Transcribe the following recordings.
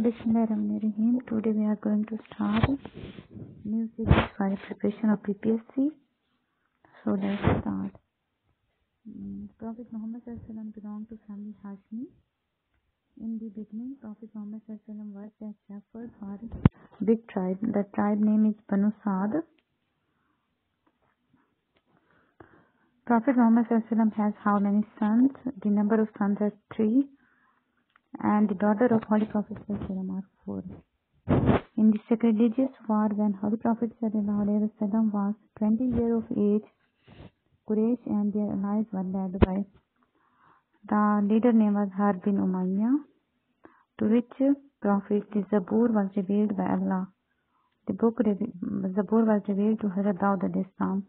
Bismillahirrahmanirrahim. Today we are going to start new series for preparation of PPSC. So let's start. Mm, Prophet Muhammad belonged to family Hashmi. In the beginning, Prophet Muhammad was a shepherd for big tribe. The tribe name is Banu Saad. Prophet Muhammad has how many sons? The number of sons are three and the daughter of Holy Prophet are four. In the sacrilegious war when Holy Prophet was 20 years of age, Quraysh and their allies were led by the leader name was Harb bin Umayyah, to which Prophet the Zabur was revealed by Allah. The book Zabur was revealed to Hazrat Dawud al-Islam,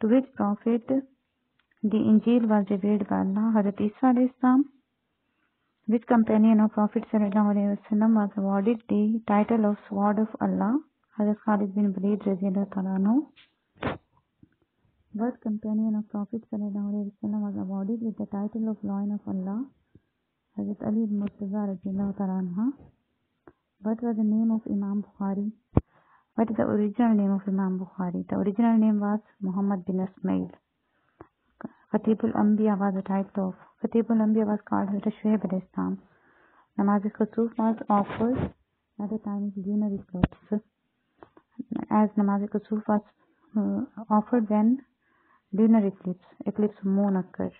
to which Prophet the Injil was revealed by Allah, Hazrat Isa al-Islam, which companion of Prophet ﷺ was awarded the title of Sword of Allah, Hazrat Khalid bin Walid radiallahu What companion of Prophet ﷺ was awarded with the title of Lion of Allah, Hazrat Ali bin Murtaza radiallahu What was the name of Imam Bukhari? What is the original name of Imam Bukhari? The original name was Muhammad bin Ismail. Khatibul Anbiya was the title of Khatibul Anbiya was called Hazrat Shuaib al-Islam. Namaz al-Khusuf was offered at the time of lunar eclipse as Namaz al-Khusuf was uh, offered when lunar eclipse, eclipse moon occurred.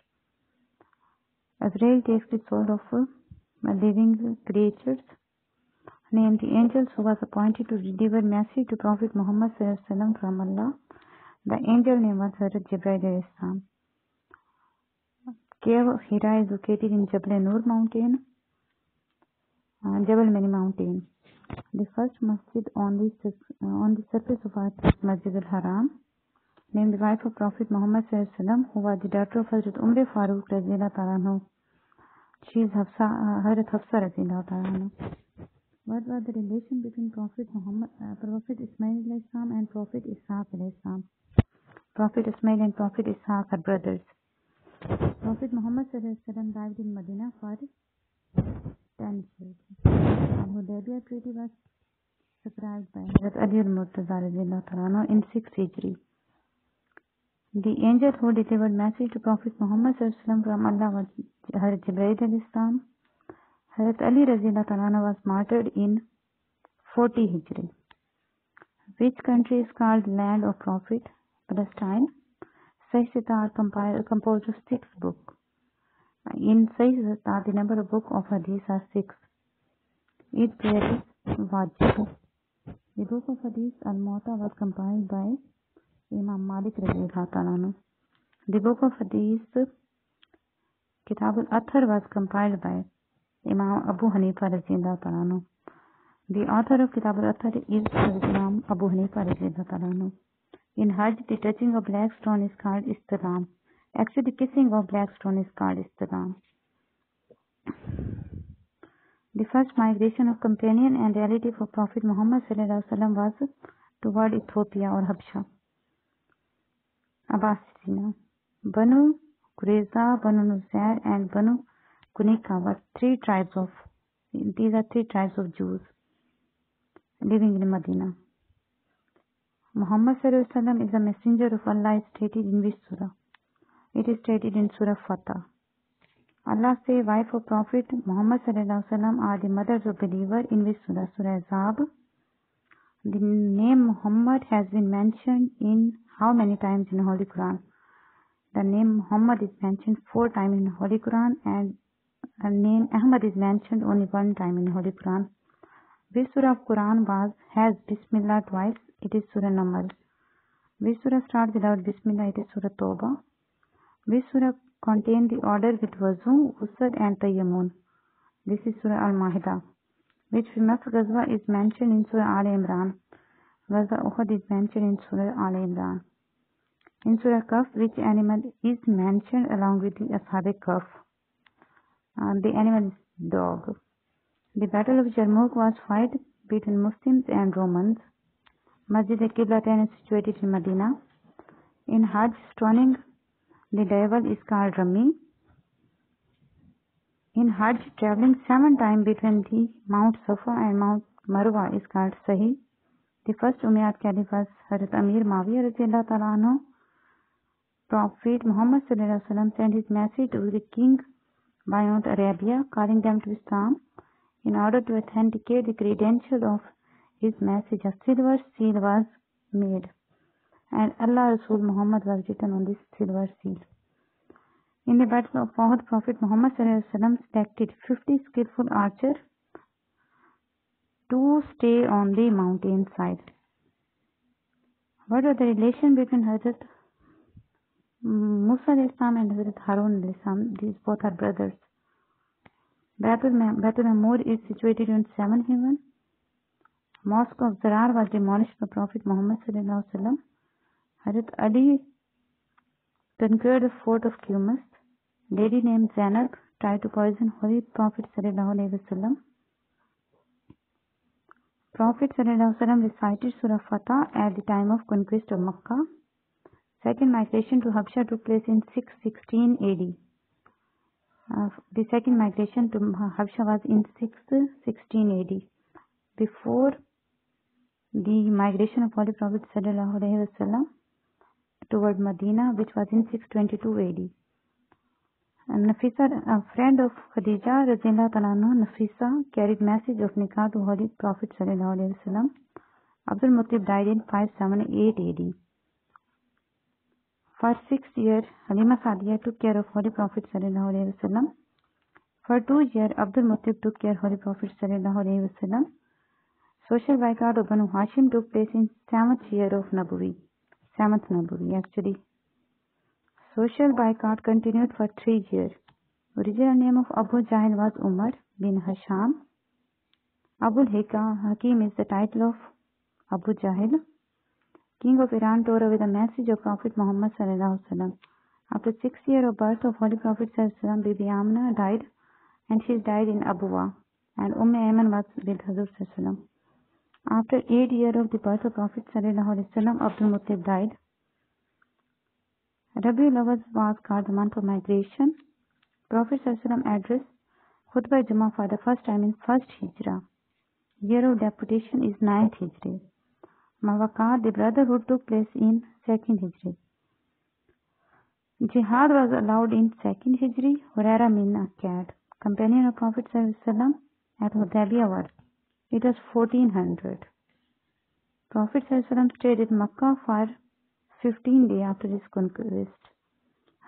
Azrael takes the soul of living creatures named the angels who was appointed to deliver message to Prophet Muhammad from Allah. The angel name was Hazrat Jibreel al-Islam. Cave Hira is located in Jabal Nur mountain, Jabal Mani mountain. The first masjid on the, on the surface of earth is Masjid al-Haram, named the wife of Prophet Muhammad sallallahu who was the daughter of Hazrat Umar Farooq radiallahu She is Hafsa, uh, Hazrat Hafsa radiallahu What was the relation between Prophet Muhammad, uh, Prophet Ismail and Prophet Ishaq? Prophet Ismail and Prophet Ishaq are brothers. Prophet Muhammad died in Medina for 10 years. Al-Hudaybiyah Treaty was subscribed by Hazrat Ali al-Murtaza in 6 Hijri. The angel who delivered message to Prophet Muhammad from Allah was Hazrat Jibreel al-Islam. Hazrat Ali was martyred in 40 Hijri. Which country is called land of Prophet? Palestine. Sahih are composed of six books. In Sahih the number of books of Hadith are six. Each prayer is wajib. The book of Hadith Al-Muwatta was compiled by Imam Malik radiallahu The book of Hadith Kitab al-Athar was compiled by Imam Abu Hanifa radiallahu The author of Kitab al-Athar is Imam Abu Hanifa radiallahu in Hajj, the touching of black stone is called istilam. Actually, the kissing of black stone is called istilam. The first migration of companion and relative of Prophet Muhammad was toward Ethiopia or Habsha. Abbasina. Banu Qurayza, Banu Nuzair and Banu Kunika were three tribes of, these are three tribes of Jews living in Medina. Muhammad is a messenger of Allah is stated in which surah? It is stated in Surah Fatah. Allah say, wife of Prophet Muhammad are the mothers of believer in which surah? Surah Ahzab. The name Muhammad has been mentioned in how many times in Holy Quran? The name Muhammad is mentioned four times in Holy Quran and the name Ahmad is mentioned only one time in Holy Quran. Which surah of Quran was has Bismillah twice? It is Surah Naml. Which surah starts without Bismillah? It is Surah Toba. Which surah contain the order with Wazu, Usr and Tayammum? This is Surah Al-Ma'idah. Which famous Ghazwa is mentioned in Surah Al Imran? Ghazwa Uhud is mentioned in Surah Al Imran. In Surah Kahf, which animal is mentioned along with the Ashab Kahf? Uh, the animal is dog. The Battle of Yarmuk was fought between Muslims and Romans. Masjid Qiblatain is situated in Medina. In Hajj stoning, the devil is called Rami. In Hajj, traveling seven times between the Mount Safa and Mount Marwa is called Sahi. The first Umayyad Caliph was Hazrat Amir Mawiyah radiallahu ta'ala. Prophet Muhammad sallallahu sent his message to the king Mount Arabia, calling them to Islam. In order to authenticate the credentials of his message, a silver seal was made, and Allah Rasul Muhammad was written on this silver seal. In the Battle of Uhud, Prophet Muhammad selected 50 skillful archers to stay on the mountain side. What was the relation between Hazrat Musa Islam and Hazrat Harun Islam? These both are brothers. Battle, Batul Amur is situated in seven heaven. Mosque of Zarar was demolished by Prophet Muhammad Sallallahu. Hazrat Ali conquered the fort of Qumast lady named Zainab tried to poison Holy Prophet Sallallahu Alaihi Wasallam. Prophet Sallallahu Alaihi Wasallam recited Surah Fatah at the time of conquest of Makkah. Second migration to Habsha took place in 616 AD. Uh, the second migration to Habsha was in 616 AD. Before the migration of Holy Prophet Wasallam toward Medina, which was in 622 AD. Nafisa, a friend of Khadija Talano, Nafisa carried message of Nikah to Holy Prophet Sallallahu Alaihi Wasallam. Abdul Muttalib died in 578 AD. For six years, Halima Sadiya took care of Holy Prophet Sallallahu Alaihi Wasallam. For two years, Abdul Muttalib took care of Holy Prophet Sallallahu Alaihi Wasallam. Social boycott of Banu Hashim took place in seventh year of Nabawi. Seventh Nabawi, actually. Social boycott continued for three years. Original name of Abu Jahl was Umar bin Hisham. Abu Hakim is the title of Abu Jahl. King of Iran tore away the message of Prophet Muhammad sallallahu alaihi After six years of birth of Holy Prophet sallallahu Bibi Amna died and she died in Abuwa and Umm Ayman was with Hazur sallallahu After eight years of the birth of Prophet sallallahu Abdul Muttalib died. Rabiul Awwal was called the month of migration. Prophet ﷺ addressed Khutbah Jummah for the first time in first Hijrah. Year of deputation is ninth Hijri. Mawaqat, the brotherhood took place in second Hijri. Jihad was allowed in second Hijri. Huraira min Akkad, companion of Prophet ﷺ at Hudaybiyah war. It was 1400. Prophet stayed in Makkah for 15 days after his conquest.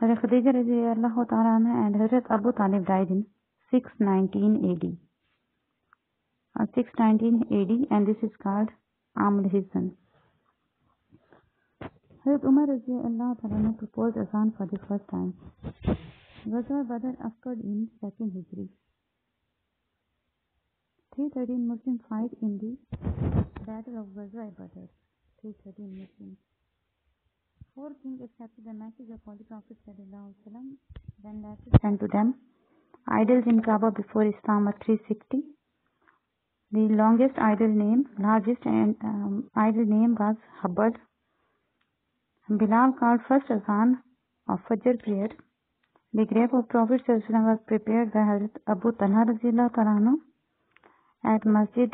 Hazrat Khadija radiallahu ta'ala and Hazrat Abu Talib died in 619 AD. Uh, 619 AD and this is called Amul Hizan. Hazrat Umar radiallahu ta'ala proposed Azan for the first time. Ghazwa Badr occurred in 2nd Hijri. 313 Muslims fight in the Battle of Ghazwa Badr. 313 Muslims. Four kings accepted the message of Holy Prophet then later sent to them idols in Kaaba before Islam at 360. The longest idol name, largest and um, idol name was Hubal. Bilal called first Azan of Fajr prayer. The grave of Prophet was prepared by Hazrat Abu Talha. At Masjid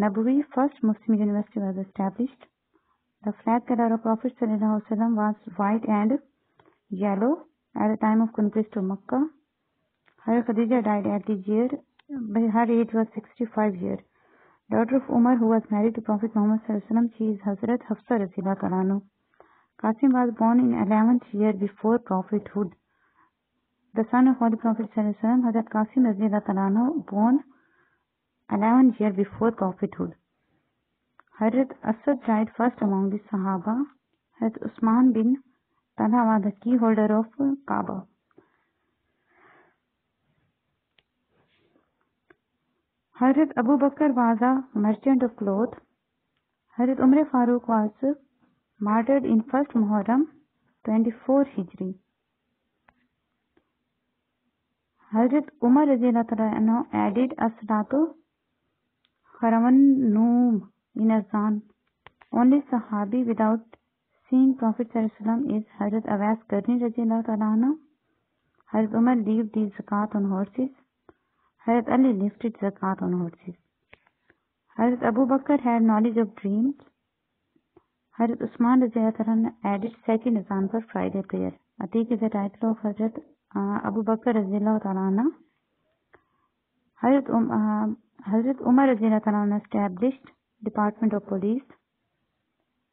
Nabawi, first Muslim university was established. The flag color of Prophet was white and yellow at the time of conquest of Mecca. Her Khadija died at this year, By her age was 65 years. Daughter of Umar, who was married to Prophet Muhammad, she is Hazrat Hafsa Rasila Karano. Qasim was born in 11th year before prophethood. The son of Holy Prophet Hazrat Qasim Rasila Karano born 11 year before prophethood. Hazrat Asad died first among the Sahaba. Hazrat Usman bin Talha was the key holder of Kaaba. Hazrat Abu Bakr was a merchant of cloth. Hazrat Umar Farooq was martyred in first Muharram 24 Hijri. Hazrat Umar added a salatu Kharaman Noom in Azan. Only Sahabi without seeing Prophet ﷺ is Hazrat Awais Karni Radiallahu Ta'ala Hazrat Umar leave the zakat on horses. Hazrat Ali lifted zakat on horses. Hazrat Abu Bakr had knowledge of dreams. Hazrat Usman added second azan for Friday prayer. Atiq is the title of Hazrat uh, Abu Bakr ta'ala. Hazrat, um, uh, Hazrat Umar established Department of Police.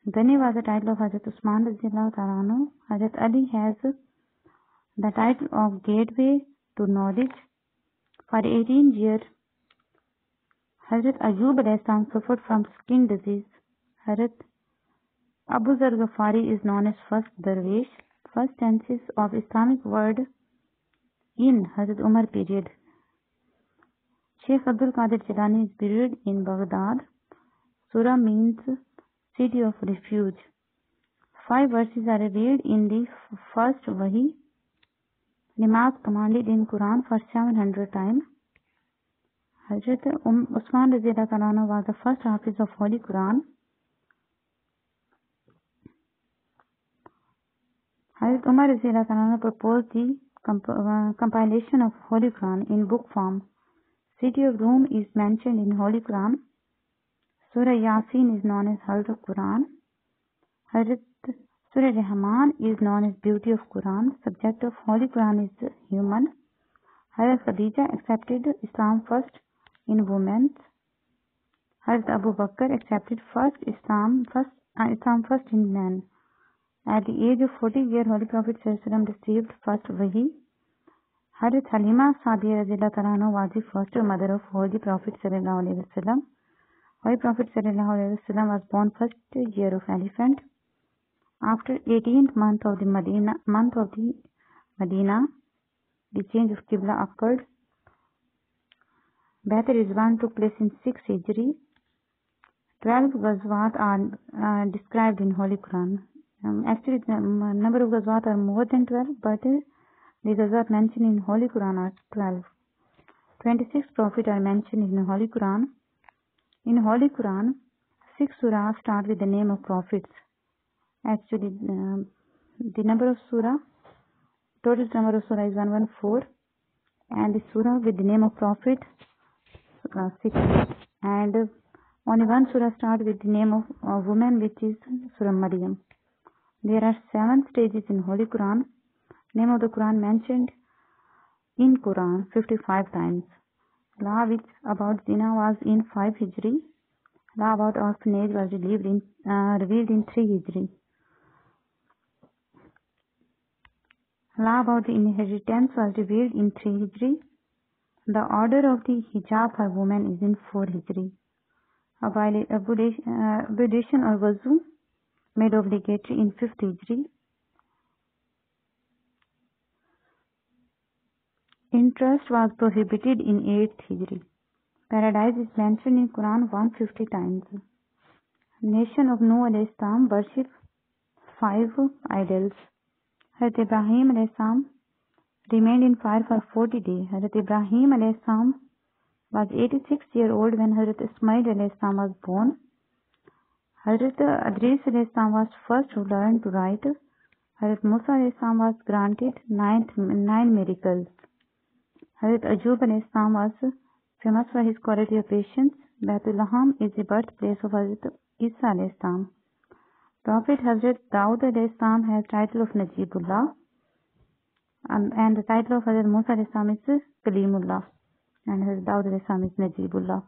Ghani was the title of Hazrat Usman ta'ala. Hazrat Ali has the title of Gateway to Knowledge. For 18 years, Hazrat Ayub suffered from skin disease. Hazrat Abu Zar Ghafari is known as first Darwish, first tenses of Islamic word in Hazrat Umar period. Sheikh Abdul Qadir Jilani is buried in Baghdad. Surah means city of refuge. Five verses are revealed in the first Wahi. Namaz commanded in Quran for 700 times. Hazrat um, Usman Razila was the first Hafiz of Holy Quran. Hazrat Umar Razila proposed the comp uh, compilation of Holy Quran in book form. City of Rome is mentioned in Holy Quran. Surah Yasin is known as Heart of Quran. Surah Rahman is known as Beauty of Quran. Subject of Holy Quran is human. Hazrat Khadija accepted Islam first in women. Hazrat Abu Bakr accepted first Islam first uh, Islam first in men. At the age of 40 years, Holy Prophet received first Wahi. Hazrat Halima Sadiya Radhiyallahu was the first mother of Holy Prophet Sallallahu. Holy Prophet Sallallahu was born first year of elephant. After 18th month of the Medina, month of the Medina, the change of Qibla occurred. Baitul Rizwan took place in 6 Hijri. 12 Ghazwat are uh, described in Holy Quran. Um, actually, the um, number of Ghazwat are more than 12, but uh, the Ghazwat mentioned in Holy Quran are 12. 26 prophets are mentioned in Holy Quran. In Holy Quran, six surahs start with the name of prophets. Actually, uh, the number of surah, total number of surah is 114, and the surah with the name of prophet uh, 6 and only one surah starts with the name of a woman which is Surah Maryam. There are seven stages in Holy Quran. Name of the Quran mentioned in Quran 55 times. Law which about zina was in 5 Hijri. Law about orphanage was revealed in, uh, revealed in 3 Hijri. Law about the inheritance was revealed in 3 Hijri. The order of the hijab for women is in 4 Hijri. Ablution or wuzu made obligatory in 5th Hijri. Interest was prohibited in 8th Hijri. Paradise is mentioned in Quran 150 times. Nation of Noah Islam worship five idols. Hazrat Ibrahim Islam remained in fire for 40 days. Hazrat Ibrahim salam was 86 years old when Hazrat Ismail salam was born. Hazrat Adris Idris salam was first to learn to write. Hazrat Musa salam was granted nine, nine miracles. Hazrat Ayub salam was famous for his quality of patience. Baitul is the birthplace of Hazrat Isa salam. Prophet Hazrat Daud salam has title of Najibullah. Um, and the title of Hazrat Musa Islam is Kalimullah and Hazrat Dawud Islam is Najibullah.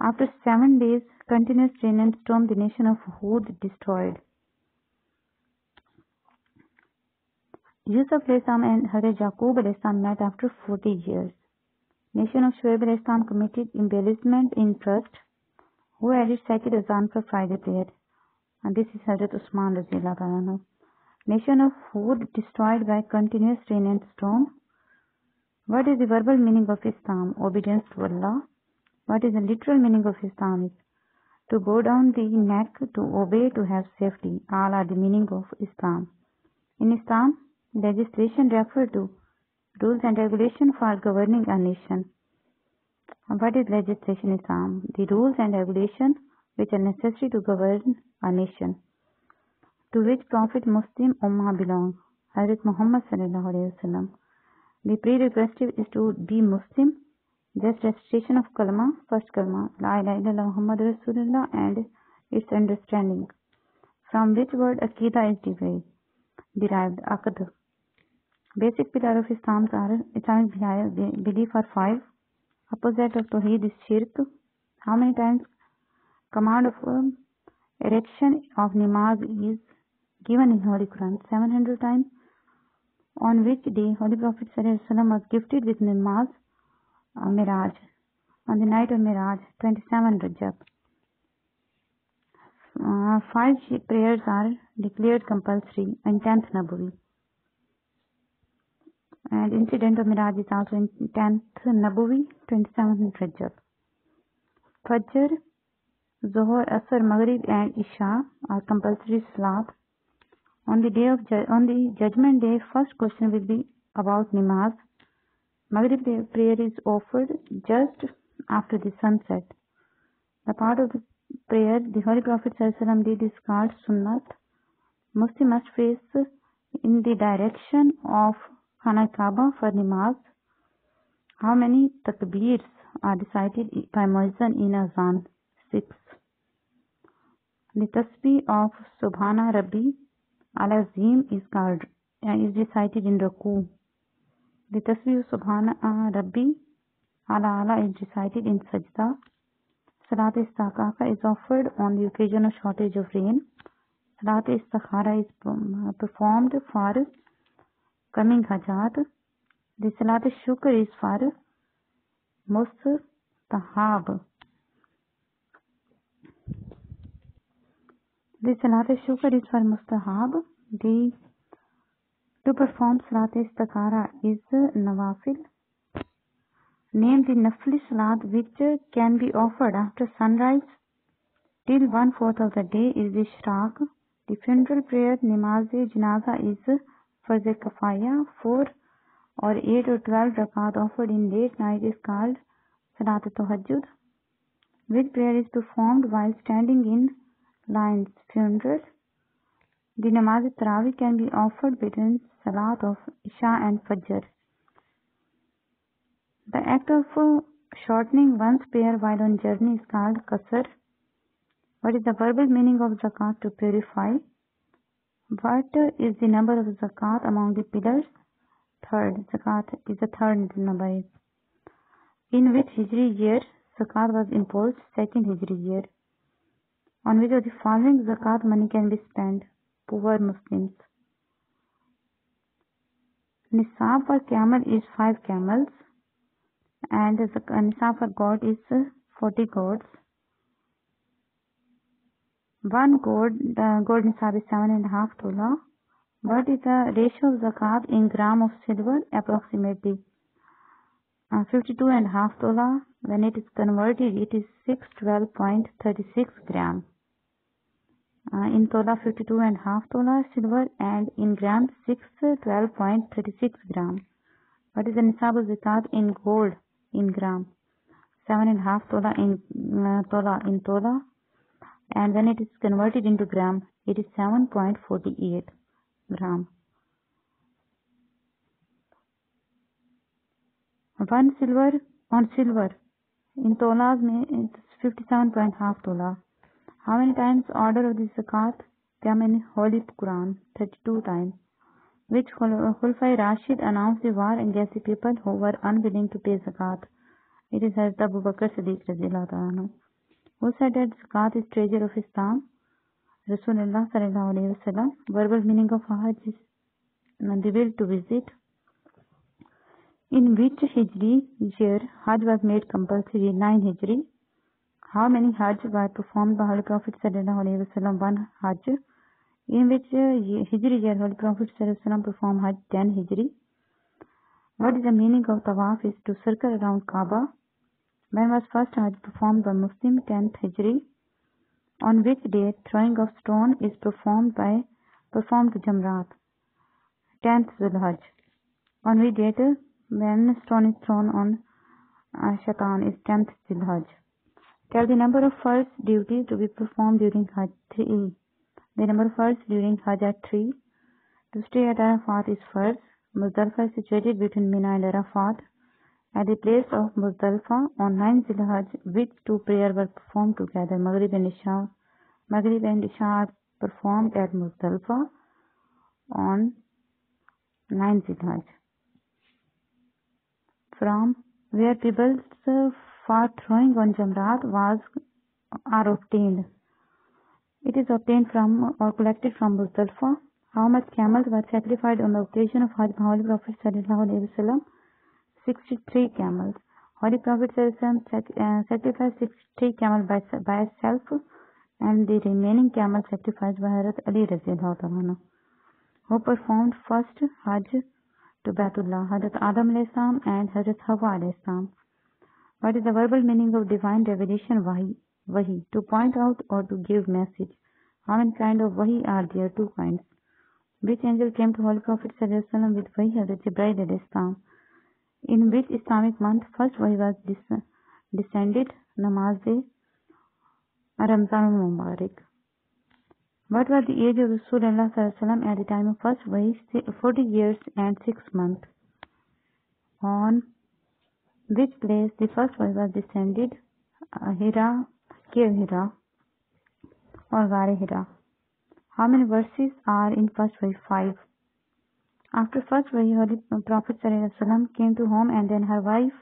After seven days, continuous rain and storm, the nation of Hud destroyed. Yusuf and Hazrat Yaqub met after 40 years. Nation of Islam committed embellishment in trust, who added second azan for Friday prayer. And this is Hazrat Usman Razillah Nation of Hud destroyed by continuous rain and storm. What is the verbal meaning of Islam? Obedience to Allah. What is the literal meaning of Islam? To bow down the neck, to obey, to have safety. All are the meaning of Islam. In Islam, legislation refer to rules and regulation for governing a nation. What is legislation Islam? Um, the rules and regulation which are necessary to govern a nation to which Prophet Muslim Ummah belongs, Hazrat Muhammad sallallahu alaihi wasallam. The prerequisite is to be Muslim Just recitation of kalma, first kalma, La ilaha illallah Muhammad Rasulullah and its understanding. From which word Akida is derived? Derived, Aqd. Basic pillar of Islam are Islamic belief are five. Opposite of Tawheed is Shirk. How many times command of um, erection of namaz is given in Holy Quran? 700 times. On which day Holy Prophet was gifted with namaz uh, Miraj. On the night of Miraj, 27 Rajab. Uh, five prayers are declared compulsory in 10th Nabawi. And incident of Miraj is also in 10th Nabawi, 27th Rajab. Fajr, Zohar, Asr, Maghrib and Isha are compulsory salat. On the day of on the judgment day, first question will be about namaz. Maghrib prayer is offered just after the sunset. The part of the prayer the Holy Prophet did is called Sunnat. Muslim must face in the direction of Khana Kaaba for namaz. How many takbirs are recited by Muezzin in Azan? Six. The tasbih of Subhana Rabbi Al-Azim is called and uh, is recited in Ruku. The tasbih of Subhana uh, Rabbi Ala Ala is recited in Sajda. Salat Istikhara is offered on the occasion of shortage of rain. Salat Istikhara is um, performed for coming Hajat. The Salat Shukr is for Mustahab. The Salat Shukr is for Mustahab. The to perform Salat Istikhara is Nawafil. Name the Nafli Salat which can be offered after sunrise till one fourth of the day is the Ishraq. The funeral prayer Namaz Janaza is Farz Kafaya. Four or eight or twelve rakat offered in late night is called Salat Tahajjud. Which prayer is performed while standing in lines funeral. The Namaz Tarawih can be offered between Salat of Isha and Fajr. The act of shortening one's prayer while on journey is called qasr. What is the verbal meaning of zakat to purify? What is the number of zakat among the pillars? Third, zakat is the third number. In which Hijri year zakat was imposed? Second Hijri year. On which of the following zakat money can be spent? Poor Muslims. Nisab for camel is 5 camels and the nisab for goat is 40 goats. One goat, the gold nisab is seven and a half tola. What is the ratio of zakat in gram of silver? Approximately uh, 52 and a half tola. When it is converted, it is 612.36 gram. Uh, in tola 52 and half tola silver and in gram 612.36 gram. What is the nisab of zakat in gold? in gram. Seven and a half tola in uh, tola in tola, and when it is converted into gram, it is 7.48 gram. One silver on silver in tolas it's 57 point half tola. How many times order of the zakat come in Holy Quran? 32 times which Khulafai Rashid announced the war against the people who were unwilling to pay zakat. It is Hazrat Abu Bakr Siddiq anhu, who said that zakat is treasure of Islam. Rasulullah wasallam. Verbal meaning of Hajj is the will to visit. In which Hijri year Hajj was made compulsory? 9 Hijri. How many Hajj were performed by Holy Prophet wasallam? One Hajj in which uh, Hijri year Holy Prophet performed Hajj 10 Hijri. What is the meaning of Tawaf is to circle around Kaaba. When was first Hajj performed by Muslim 10th Hijri? On which day throwing of stone is performed by performed Jamrat 10th Zulhajj. On which date when stone is thrown on uh, is 10th Zulhajj. Tell the number of first duties to be performed during Hajj 3. The number first during Hajj at 3. To stay at Arafat is first. Muzdalifah is situated between Mina and Arafat. At the place of Muzdalifah on 9 Zilhaj, which two prayers were performed together? Maghrib and Isha. Maghrib and Isha are performed at Muzdalifah on 9 Zilhaj. From where pebbles for throwing on Jamrat was are obtained. It is obtained from or collected from Muzdalifah. How much camels were sacrificed on the occasion of Hajj Holy Prophet Sallallahu Alaihi Wasallam? 63 camels. Holy Prophet sacrificed 63 camels by, by himself and the remaining camels sacrificed by Hazrat Ali Ta'ala who performed first Hajj to Baitullah, Hazrat Adam salam and Hazrat Hawa salam. What is the verbal meaning of divine revelation wahi? Wahi, to point out or to give message. How many kind of wahi are there? Two kinds. Which angel came to Holy Prophet with wahi? Hazrat Jibreel salam. In which Islamic month first wahi was descended? Namaz Ramzan Mubarak. What was the age of Rasulullah at the time of first wahi? 40 years and 6 months. On which place the first wahi was descended? Uh, Hira, Cave Hira or Gare Hira. How many verses are in first wahi? 5. After wahi, Holy Prophet ﷺ came to home and then her wife,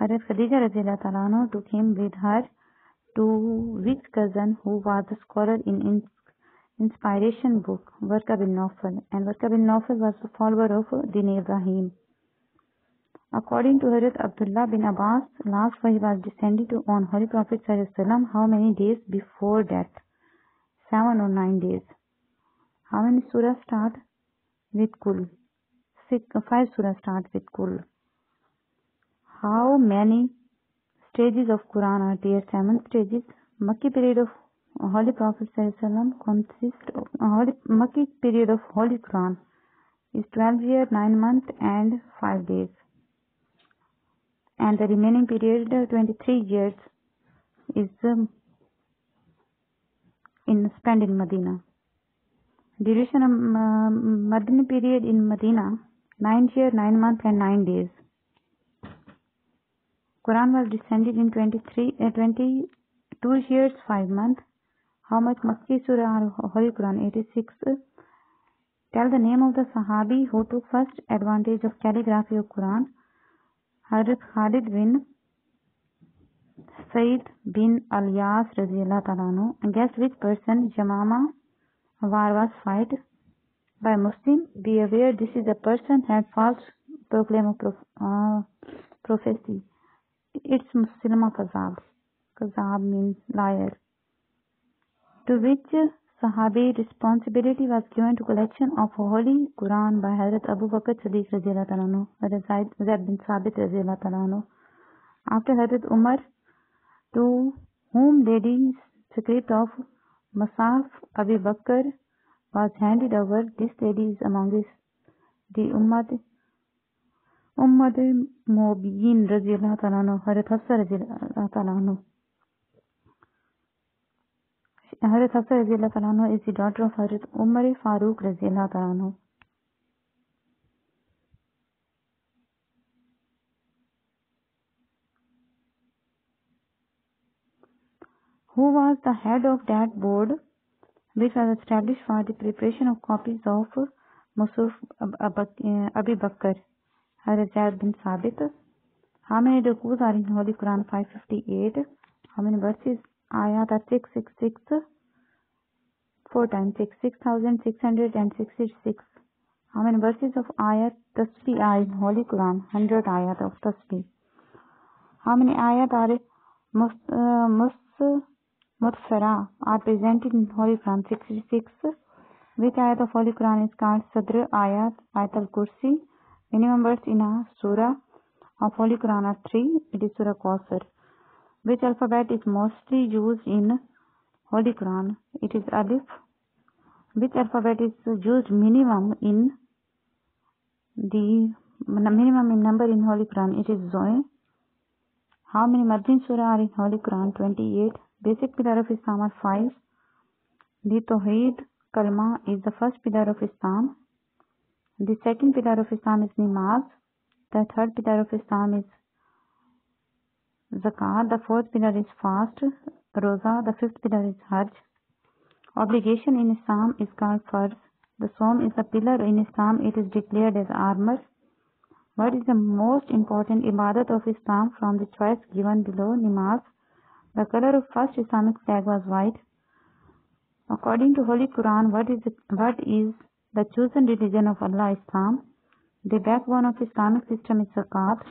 Hazrat Khadija took him with her to which cousin who was a scholar in inspiration book, Warqa bin Nawfal, and Warqa bin Nawfal was a follower of Din Ibrahim. According to Hazrat Abdullah bin Abbas, last wahi was descended on Holy Prophet ﷺ how many days before death? Seven or nine days. How many surahs start with Kul? Six, five surahs start with Kul. How many stages of Quran are there? Seven stages. Makki period of Holy Prophet consists of Holy Makki period of Holy Quran is 12 years, 9 months and 5 days. And the remaining period, of 23 years, is um, in spent in Medina. Duration of uh, period in Medina, 9 years, 9 months and 9 days. Quran was descended in 23, uh, 22 years, 5 months how much Makki Surah or Holy Quran? 86. Tell the name of the Sahabi who took first advantage of calligraphy of Quran. Hazrat Khalid bin Sayyid bin Al-Yas Radiyallahu Guess which person Yamama war was fight by Muslim. Be aware this is a person had false proclaim of prof uh, prophecy. It's Muslima Kazab. Kazab means liar to which Sahabi responsibility was given to collection of Holy Quran by Hazrat Abu Bakr Siddiq radiallahu anhu, Zaid bin Sabit After Hazrat Umar, to whom lady secret of Masaf Abu Bakr was handed over, this lady is among the Ummah Ummah Mubiyin radiallahu anhu, Hazrat Hafsa radiallahu anhu. Hazrat Hafsa radiallahu is the daughter of Hazrat Umar Farooq radiallahu Who was the head of that board which was established for the preparation of copies of Musuf Abi Bakr? Hazrat bin Sabit. How many rukus are in Holy Quran? 558. How many verses? Ayat are 666. 4 times 6, 6666. How many verses of ayat tasbih are in Holy Quran? 100 ayat of tasbih. How many ayat are mus, uh, mus, mutfara are presented in Holy Quran? 66. Which ayat of Holy Quran is called Sadr ayat, ayat al-Kursi? Minimum verse in a surah of Holy Quran are 3. It is Surah Qasr. Which alphabet is mostly used in Holy Quran? It is Alif. Which alphabet is used minimum in the minimum in number in Holy Quran? It is Zoe. How many Madin Surah are in Holy Quran? 28. Basic pillar of Islam are 5. The Tawheed Kalma is the first pillar of Islam. The second pillar of Islam is Namaz. The third pillar of Islam is Zakat. The fourth pillar is fast. Roza. The fifth pillar is Hajj. Obligation in Islam is called Farz. The Som is a pillar in Islam. It is declared as armor. What is the most important ibadat of Islam from the choice given below? Namaz. The color of first Islamic flag was white. According to Holy Quran, what is, what is the chosen religion of Allah, Islam? The backbone of Islamic system is zakat.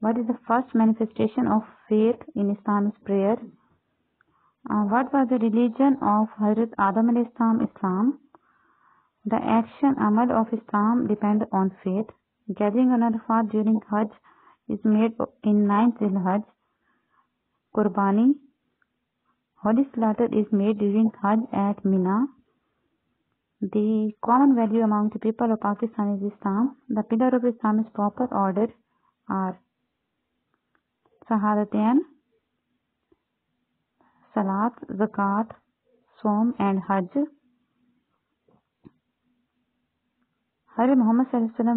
What is the first manifestation of faith in Islam is prayer. Uh, what was the religion of Hazrat Adam al Islam? Islam. The action amal of Islam depend on faith. Gathering on Arafat during Hajj is made in ninth Zil Hajj. Qurbani. Holy slaughter is made during Hajj at Mina. The common value among the people of Pakistan is Islam. The pillar of Islam's proper order are Shahadatain, Salat, Zakat, Som and Hajj. Hazrat Muhammad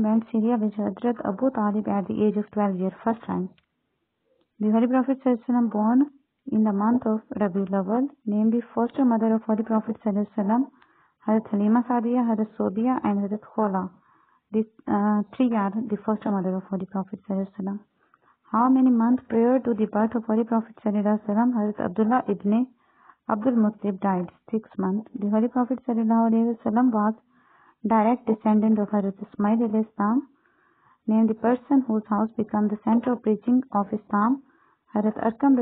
went Syria with Hazrat Abu Talib at the age of 12 years first time. The Holy Prophet born in the month of Rabiul Awal, named the foster mother of Holy Prophet Hazrat Halima Sadiya, Hazrat Sobia and Hazrat Khola. These uh, three are the foster mother of Holy Prophet How many months prior to the birth of Holy Prophet Hazrat Abdullah ibn Abdul Muttalib died? Six months. The Holy Prophet was direct descendant of Hazrat Ismail Islam, named the person whose house became the center of preaching of Islam, Hazrat Arkam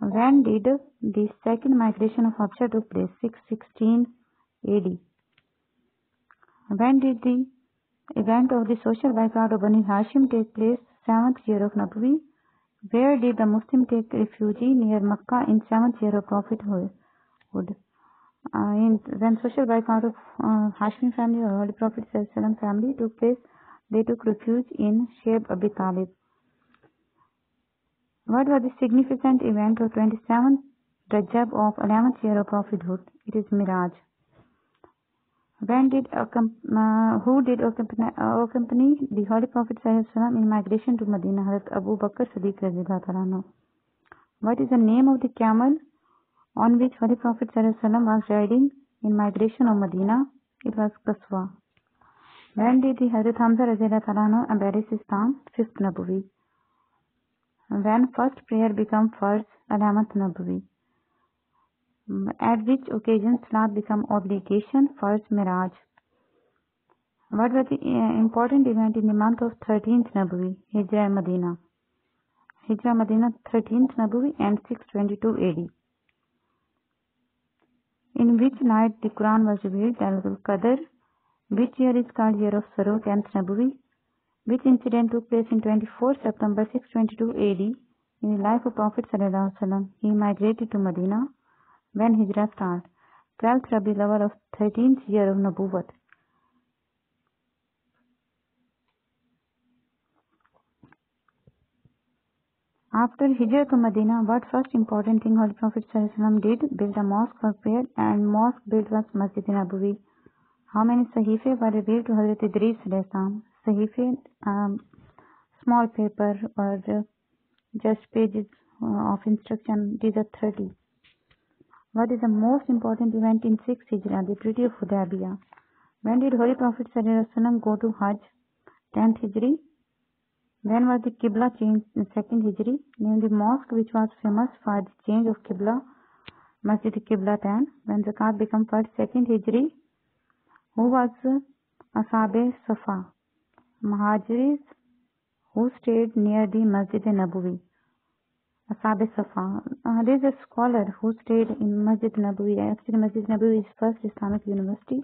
When did the second migration of Habsha took place? 616 AD. When did the event of the social boycott of Bani Hashim take place? 7th year of Nabawi. Where did the Muslim take refuge? Near Makkah in 7th year of prophethood. Uh, in, when social boycott of uh, Hashmi family or Holy Prophet family took place, they took refuge in Sheb Abi Talib. What was the significant event of 27th Rajab of 11th year of prophethood? It is Miraj. When did uh, who did accompany, uh, accompany the Holy Prophet in migration to Medina? Hazrat Abu Bakr Siddiq What is the name of the camel on which Holy Prophet was riding in migration of Medina. It was Qaswa. When did the Hazrat Hamza Talano embrace Islam? Fifth Nabawi. When first prayer became first, Alamat Nabawi. At which occasion Salat become obligation? First Miraj. What was the uh, important event in the month of 13th Nabawi? Hijrah Medina. Hijrah Medina 13th Nabawi and 622 AD. In which night the Quran was revealed? Lailatul Qadr. Which year is called year of sorrow? 10th Nabawi. Which incident took place in 24 September 622 AD in the life of Prophet Sallallahu He migrated to Medina when Hijrah started. 12th Rabi Lawal of 13th year of Nabuwat. After Hijrah to Medina, what first important thing Holy Prophet did? Build a mosque for prayer and mosque built was Masjid Nabawi. How many Sahife were revealed to Hazrat Idris सही से small paper और just pages of instruction these a thirty what is the most important event in six Hijra of Hudaybiyyah when did holy prophet सलम go to hajj tenth Hijri when was the qibla change second Hijri name the mosque which was famous for the change of qibla Masjid Qiblatain when the car become first second Hijri who was Ashab Suffa Muhajiris who stayed near the Masjid Nabawi. Ashabe Safa. Uh, there is a scholar who stayed in Masjid Nabawi. Actually, Masjid Nabawi is first Islamic university.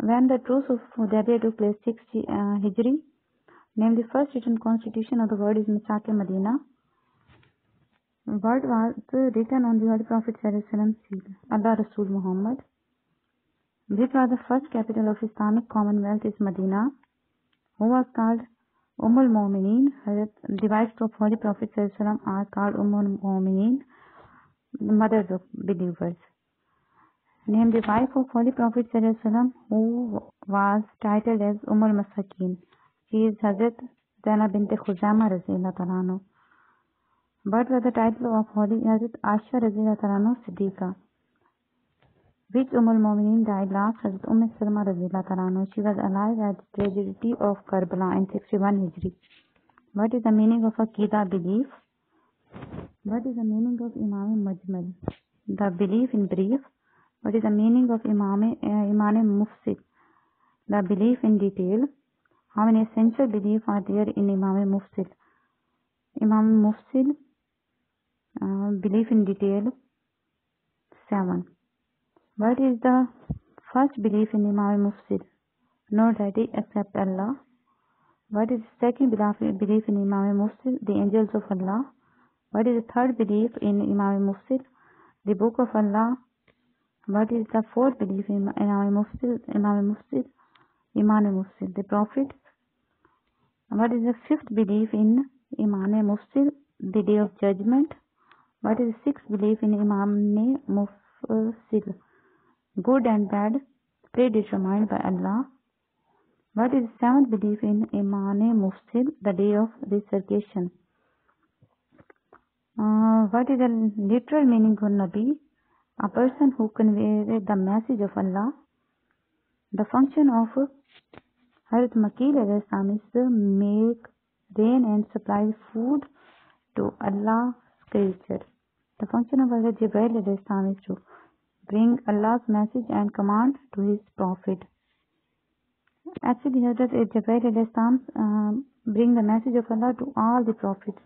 When the truce of Hudaybiyah took place 6 uh, Hijri, Name the first written constitution of the world is Misake Medina. What was written on the Holy Prophet seal? Allah Rasul Muhammad. This was the first capital of Islamic Commonwealth is Medina. Was called Ummul Mu'mineen. The wives of Holy Prophet are called Ummul Mu'mineen, mothers of believers. Name the wife of Holy Prophet who was titled as Ummul Masakin. She is Hazrat Zainab bint Khuzama What was the title of Holy Hazrat radiallahu Siddiqa? Which Umm al-Mu'mineen died last? Hazrat Umm radiallahu She was alive at the tragedy of Karbala in 61 Hijri. What is the meaning of Aqidah belief? What is the meaning of Imam Majmal? The belief in brief. What is the meaning of Imam, uh, Imam Mufsid? The belief in detail. How many essential beliefs are there in Imam Mufsid? Imam Mufsid, uh, belief in detail, 7. What is the first belief in Imam Mufsid? No deity except Allah. What is the second belief in Imam Mufsid? The angels of Allah. What is the third belief in Imam Mufsid? The book of Allah. What is the fourth belief in Imam Mufsid? Imam Mufsid, Imam Mufsid, the Prophet. What is the fifth belief in Imam Mufsid, the day of judgment? What is the sixth belief in Imam Mufsid, good and bad, predetermined by Allah? What is the seventh belief in Imam Mufsid, the day of resurrection? Uh, what is the literal meaning of Nabi? A person who conveys the message of Allah. The function of Hazrat Mikail is to make rain and supply food to Allah's creature. The function of Hazrat Jibreel is to bring Allah's message and command to his prophet. Actually, Hazrat Jibreel um, bring the message of Allah to all the prophets.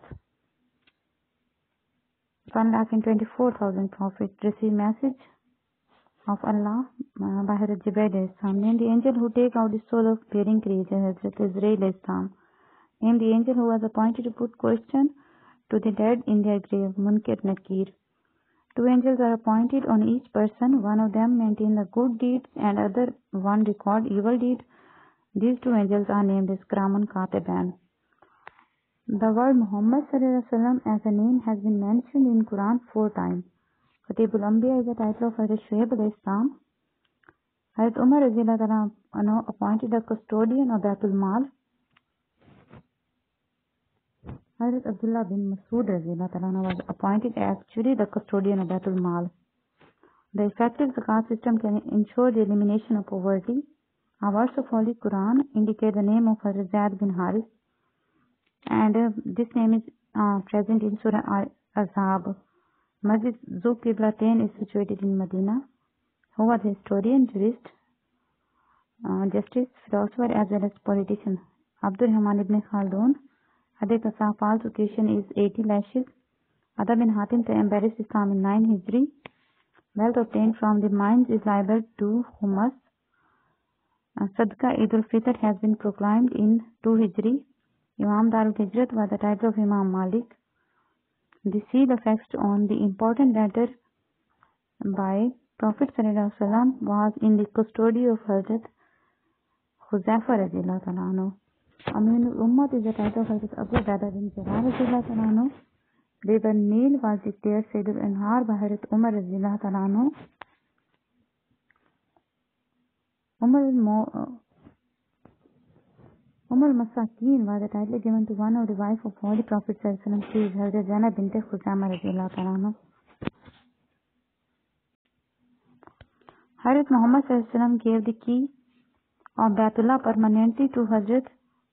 One lakh and twenty-four thousand prophets receive message of Allah uh, by Hazrat Jibreel Islam. Name the angel who take out the soul of bearing creature, Hazrat Israel Islam. Name the angel who was appointed to put question to the dead in their grave, Munkar Nakir. Two angels are appointed on each person. One of them maintain the good deeds and other one record evil deeds. These two angels are named as Kiraman Katibin. The word Muhammad as a name has been mentioned in Quran four times. Khatibul Anbiya is the title of Hazrat Shuaib al-Islam. Hazrat Umar appointed the custodian of Baitul Mal. Hazrat Abdullah bin Masood was appointed actually the custodian of Baitul Mal. The effective zakat system can ensure the elimination of poverty. A verse of Holy Quran indicate the name of Hazrat Zaid bin Haris and uh, this name is uh, present in Surah Al-Ahzab. Masjid Zulqiblatain is situated in Medina. Who was a historian, jurist, uh, justice, philosopher as well as politician. Abdul Rahman ibn Khaldun. Hadith Asafal's occasion is 80 lashes. Adab bin Hatim to embarrass Islam in 9 Hijri. Wealth obtained from the mines is liable to Khums. Uh, Sadqa Eid al-Fitr has been proclaimed in 2 Hijri. Imam Darul Hijrat was the title of Imam Malik. The seal affixed on the important letter by Prophet was in the custody of Hazrat Huzaifa radiallahu ta'ala Amin al-Ummah is the title of Hazrat Abu Ubaidah bin Jarrah radiallahu ta'ala River Nil was declared Sayyid al-Anhar by Hazrat Umar radiallahu ta'ala Umar Umm al-Masakin was the title given to one of the wife of Holy Prophet Sallallahu She is Hazrat Zainab bint Khuzama radiallahu ta'ala. Hazrat Muhammad Sallallahu gave the key of Baitullah permanently to Hazrat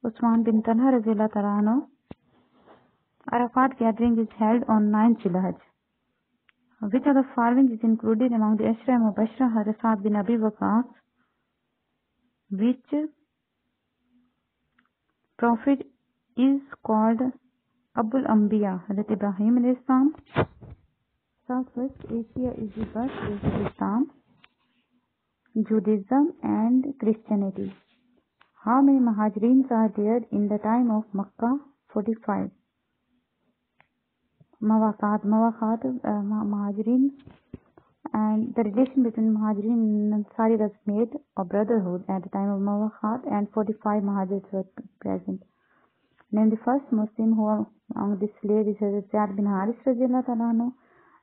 Usman bin Talha ta'ala. Arafat gathering is held on 9th Zulhaj. Which of the following is included among the Ashra Mubashra Hazrat bin Abi Waqas? Which Prophet is called Abul Anbiya, Hazrat Ibrahim Islam. Southwest Asia is the birthplace of Islam, Judaism and Christianity. How many Muhajirin are there in the time of Makkah? 45. Mawaqat, Mawaqat, uh, Muhajirin and the relation between Muhajirin and Ansari was made a brotherhood at the time of Mawakhat and 45 Muhajirs were present. Name the first Muslim who among the slaves is Hazrat bin Haris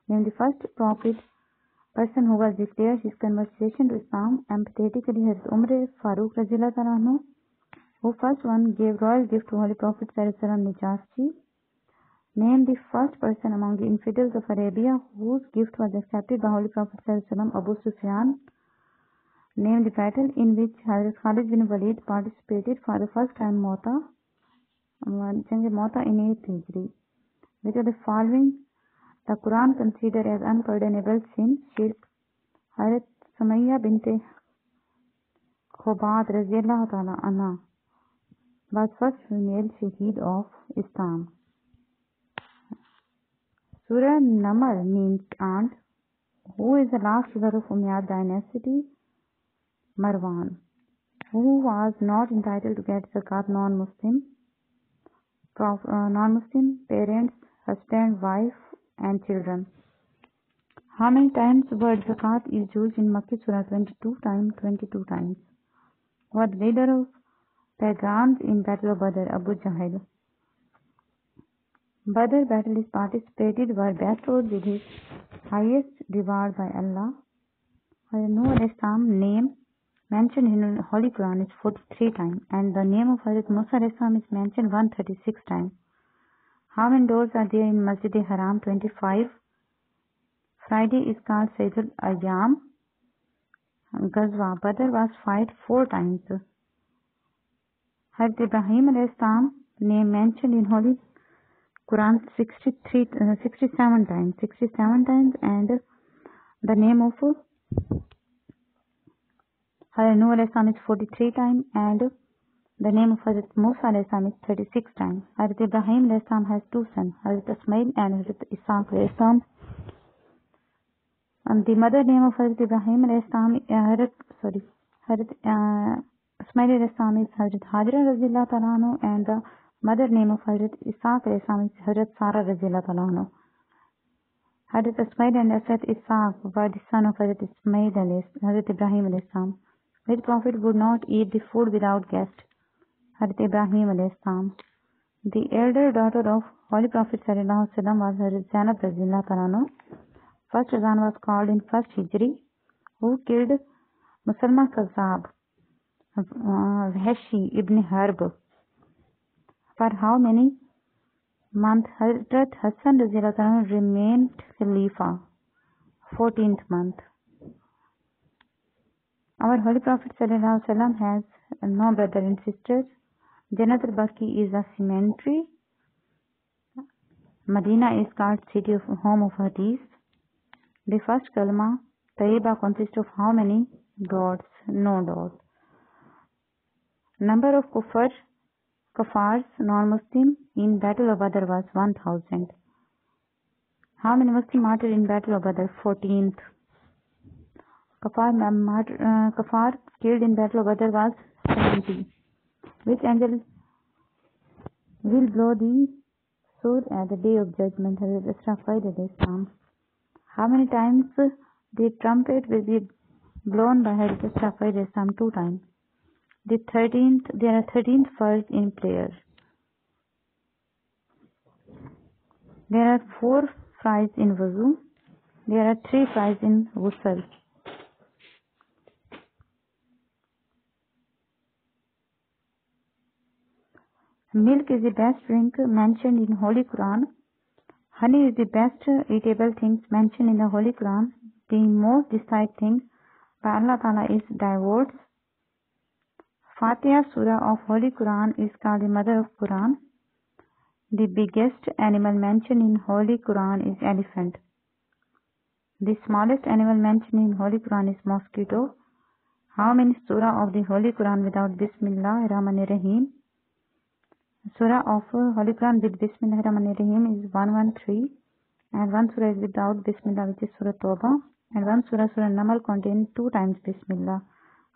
Named the first prophet person who was declared his conversion to Islam empathetically Hazrat Umar Farooq Who first one gave royal gift to Holy Prophet Sallallahu Najasji. Name the first person among the infidels of Arabia whose gift was accepted by Holy Prophet Abu Sufyan. Name the battle in which Hazrat Khalid bin Walid participated for the first time Mota, Jang Mota in 8th Hijri. Which of the following the Quran considered as unpardonable sin, shirk, Hazrat Sumayya bint Khobad anha was first female Shaheed of Islam. Surah Naml means ant. Who is the last ruler of Umayyad dynasty? Marwan. Who was not entitled to get zakat non-Muslim? Uh, non-Muslim parents, husband, wife and children. How many times word zakat is used in Makki Surah 22 times, 22 times. What leader of Paygams in Battle of Badr, Abu Jahil. Badr battle is participated were bestowed with his highest reward by Allah. Hazrat Nuh Islam name mentioned in Holy Quran is 43 times and the name of Hazrat Musa is mentioned 136 times. How many doors are there in Masjid Haram? 25. Friday is called Sayyidul Ayyam. Ghazwa Badr was fought four times. Hazrat Ibrahim Islam name mentioned in Holy Quran 63, uh, 67 times, 67 times and the name of Hazrat Islam is 43 times and the name of Hazrat Musa is 36 times. Hazrat Ibrahim has two sons, Hazrat Ismail and Hazrat Ishaq. And the mother name of Hazrat Ibrahim uh, Hazrat, sorry, Hazrat uh, Ismail is Hazrat Hajra Razillah Talano and the mother name of Hazrat Ishaq is Hazrat Sarah Razila Talano. Hazrat Ismail and Hazrat Ishaq were the son of Hazrat Ismail Hazrat Ibrahim. Which prophet would not eat the food without guest? Hazrat Ibrahim. The elder daughter of Holy Prophet Sallallahu was Hazrat Zainab Razila First Azan was called in first Hijri. Who killed Musaylima Kazzab? Uh, Wahshi ibn Harb. For how many months Hazrat Hassan remained Khalifa? 14th month. Our Holy Prophet ﷺ has no brother and sister. Jannat al-Baqi is a cemetery. Medina is called city of home of hadith. The first kalma, Tayyiba, consists of how many dots? No dots. Number of kuffar Kafars, non-Muslim, in Battle of Badr was 1000. How many Muslim martyred in Battle of Badr? 14th. Kafar, uh, Kafar killed in Battle of Badr was 70. Which angel will blow the sword at the day of judgment? How many times the trumpet will be blown by Hazrat Islam? Two times. The thirteenth, there are thirteen farz in prayer. There are four fries in wuzu. There are three fries in ghusl. Milk is the best drink mentioned in Holy Quran. Honey is the best eatable things mentioned in the Holy Quran. The most desired thing by Allah Ta'ala is divorce. Fatiha Surah of Holy Quran is called the mother of Quran. The biggest animal mentioned in Holy Quran is elephant. The smallest animal mentioned in Holy Quran is mosquito. How many surah of the Holy Quran without Bismillah Rahman Rahim? Surah of Holy Quran with Bismillah Rahman Rahim is 113 and one surah is without Bismillah which is Surah Toba and one surah Surah Namal contains two times Bismillah.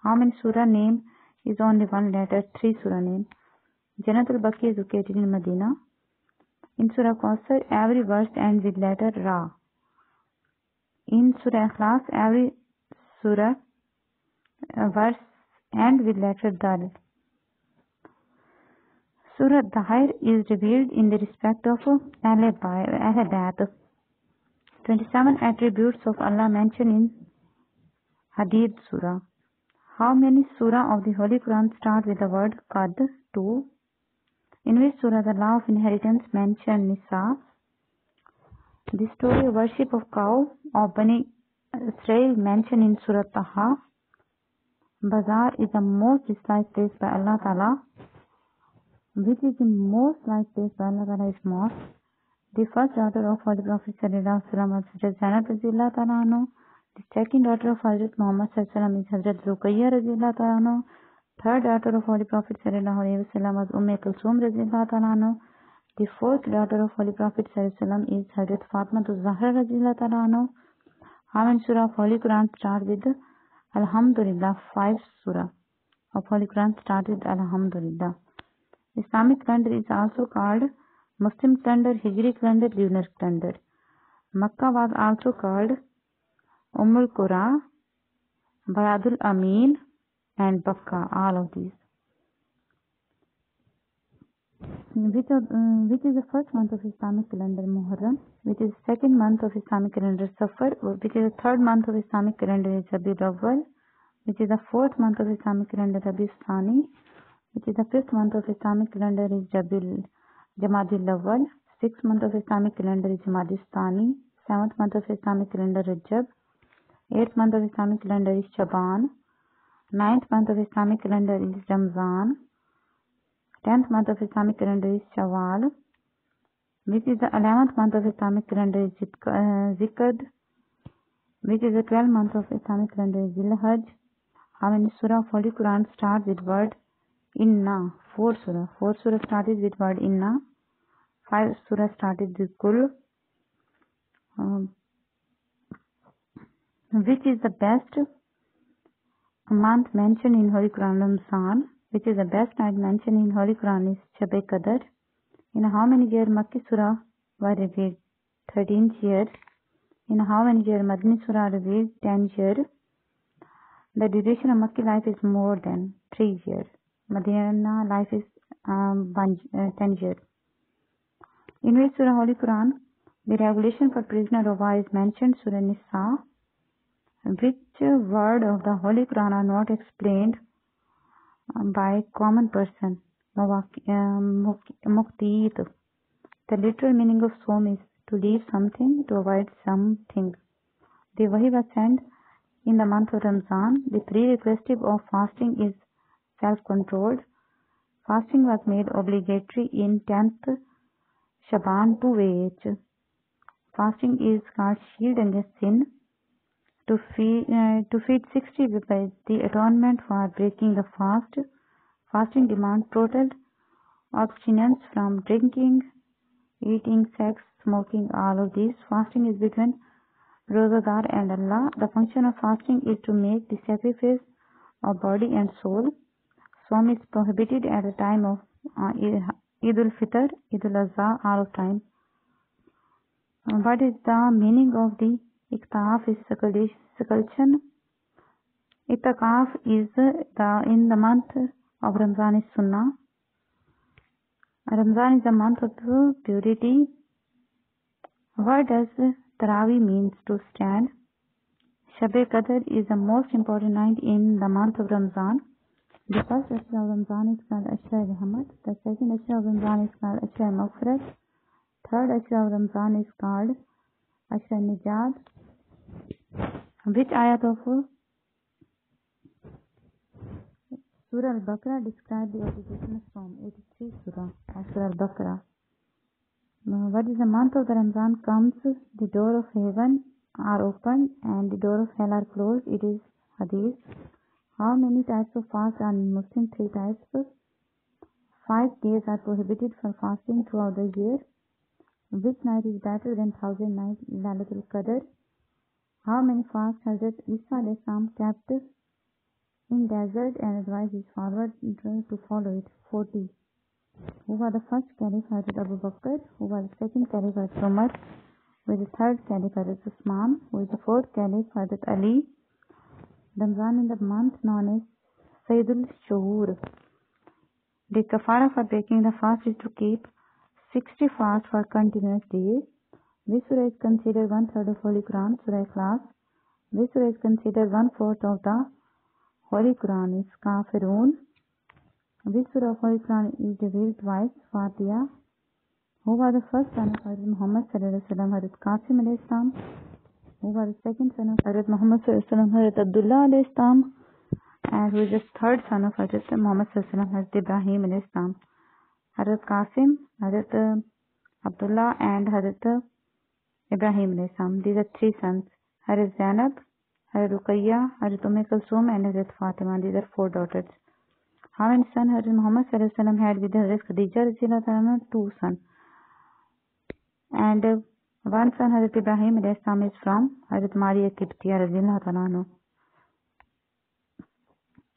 How many surah name is only one letter, three surah name. Jannatul Baqi is located in Medina. In Surah Qasr, every verse ends with letter Ra. In Surah Ikhlas, every surah uh, verse ends with letter Dal. Surah Dahir is revealed in the respect of uh, Ahl-e-Bait. 27 attributes of Allah mentioned in Hadid Surah. How many surah of the Holy Quran start with the word Qad? 2. In which surah the law of inheritance mentioned Nisa? The story of worship of cow of Bani Israel mentioned in Surah Taha. Bazaar is the most disliked place by Allah Ta'ala. Which is the most by Allah Ta'ala is mosque. The first daughter of Holy Prophet Sallallahu Alaihi Wasallam Hazrat. The second daughter of Hazrat Muhammad Sallallahu is Hazrat Ruqayya Ta'ala. Third daughter of Holy Prophet Sallallahu Alaihi Wasallam was Umm Kulsum anhu. The fourth daughter of Holy Prophet Sallallahu is Hazrat Fatima Zahra anhu. How many surah of Holy Quran start with Alhamdulillah? Five surah of Holy Quran start with Alhamdulillah. Islamic calendar is also called Muslim calendar, Hijri calendar, lunar calendar. Makkah was also called Ummul Qura, Baladul Amin, and Bakka, all of these. Which, uh, which is the first month of Islamic calendar Muharram, which is second month of Islamic calendar Safar, which is the third month of Islamic calendar is Rabiul Awwal, which is the fourth month of Islamic calendar Rabiul Thani, the fifth month of Islamic calendar is Jabil Jamadil Awwal, sixth month of Islamic calendar is Jamadil Thani, seventh month of Islamic calendar Rajab, eighth month of Islamic calendar is Shaban, ninth month of Islamic calendar is Ramzan, tenth month of Islamic calendar is Shawwal, which is the eleventh month of Islamic calendar is Zikr, which is the twelfth month of Islamic calendar is Zilhaj. How many surah of Holy Quran start with word Inna? Four surah. Four surah started with word Inna. Five surah started with Kul. Um, which is the best month mentioned in Holy Quran Ramzan? which is the best night mentioned in Holy Quran is Shab Qadr. In how many years Makki Surah were revealed? 13 years. In how many years Madani Surah revealed? 10 years. The duration of Makki life is more than 3 years. Madina life is um, uh, 10 years. In which Surah Holy Quran, the regulation for prisoner of war is mentioned Surah Nisa. Which word of the Holy Quran are not explained by common person mukteet the literal meaning of som is to leave something to avoid something the wahi was sent in the month of ramzan the prerequisite of fasting is self-controlled fasting was made obligatory in 10th shaban 2 fasting is called shield against sin to feed, uh, to feed 60 people the atonement for breaking the fast. Fasting demands total abstinence from drinking, eating, sex, smoking, all of these. Fasting is between Rozadar and Allah. The function of fasting is to make the sacrifice of body and soul. Swam is prohibited at the time of uh, Eid al-Fitr, Eid al-Azha, all of time. Uh, what is the meaning of the Itikaf is circumcision. Itikaf is the in the month of Ramzan is Sunnah. Ramzan is the month of purity. What does Tarawi means to stand? Shab Qadr is the most important night in the month of Ramzan. Ramzan is called Ashra Rahmat. The second Ramzan is called Ashra Maghfirat. Third is called Ashra Nijat. Which ayat of Surah Al-Baqarah describe the obligation Psalm 83 Surah of Surah Al-Baqarah. What is the month of the Ramzan comes, the door of heaven are open and the door of hell are closed. It is Hadith. How many types of fast are in Muslim? Three types. Five days are prohibited for fasting throughout the year. Which night is better than thousand nights? Lailatul Qadr. How many fasts Hazrat Isa Islam kept in desert and advised his followers to follow it? 40. Who was the first caliph Hazrat Abu Bakr? Who was the second caliph Hazrat Umar? Who is the third caliph Hazrat Usman? Who is the fourth caliph Hazrat Ali? Ramzan in the month known as Sayyidul Shuhur. The kafara for breaking the fast is to keep 60 fasts for continuous days. This surah is considered one third of Holy Quran, Surah Ikhlas. This surah is considered one fourth of the Holy Quran is Kafirun. Which surah of Holy Quran is revealed twice? Fatiha. Who was the first son of Muhammad sallallahu alaihi wasallam? Qasim alayhi was the second son of Hazrat Muhammad? Hazrat Abdullah salam. And who is the third son of Hazrat Muhammad? Hazrat Ibrahim salam. Hazrat Qasim, Hazrat Abdullah and Hazrat Ibrahim alayhi salam. These are three sons. Hazrat Zainab, Hazrat Ruqayya, Hazrat Umm Kulsum and Hazrat Fatima. These are four daughters. How many sons Hazrat Muhammad had with Hazrat Khadija? Two sons. And uh, one son Hazrat Ibrahim salam is from Hazrat Maria anha.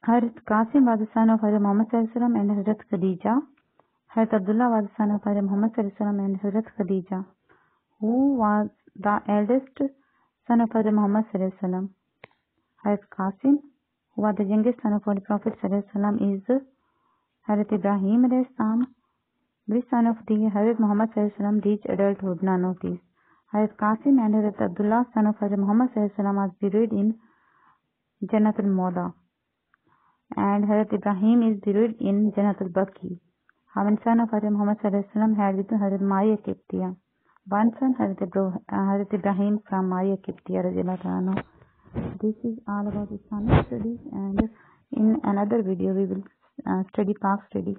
Hazrat Qasim was the son of Hazrat Muhammad and Hazrat Khadija. Hazrat Abdullah was the son of Hazrat Muhammad and Hazrat Khadija. Who was the eldest son of Hazrat Muhammad? Hazrat Qasim, who was the youngest son of Holy Prophet is Hazrat Ibrahim salam. Which son of the Hazrat Muhammad reached adulthood? None of these. Hazrat Qasim and Hazrat Abdullah, son of Hazrat Muhammad alaihi buried in Jannatul Mualla. And Hazrat Ibrahim is buried in Jannatul Baqi. How many son of Hazrat Muhammad had with Hazrat Maria Qibtiyya? One son, Hazrat, uh, Ibrahim from Maria anha. This is all about Islamic studies and in another video we will uh, study Pak study.